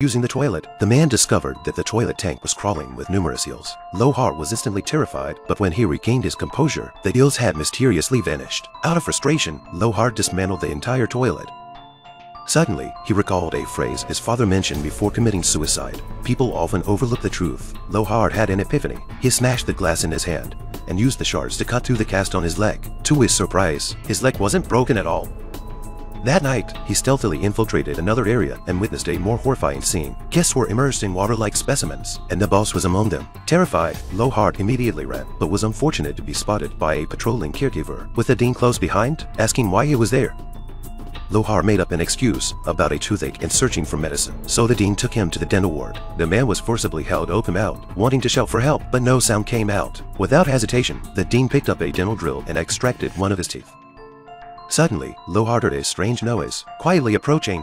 Using the toilet, the man discovered that the toilet tank was crawling with numerous eels. Lohar was instantly terrified, but when he regained his composure, the eels had mysteriously vanished. Out of frustration, Lohar dismantled the entire toilet. Suddenly, he recalled a phrase his father mentioned before committing suicide. People often overlook the truth. Lohar had an epiphany. He smashed the glass in his hand and used the shards to cut through the cast on his leg. To his surprise, his leg wasn't broken at all. That night, he stealthily infiltrated another area and witnessed a more horrifying scene. Guests were immersed in water-like specimens, and the boss was among them. Terrified, Lohar immediately ran, but was unfortunate to be spotted by a patrolling caregiver, with the dean close behind, asking why he was there. Lohar made up an excuse about a toothache and searching for medicine, so the dean took him to the dental ward. The man was forcibly held open-mouthed, wanting to shout for help, but no sound came out. Without hesitation, the dean picked up a dental drill and extracted one of his teeth. Suddenly, Lohar heard a strange noise, quietly approaching.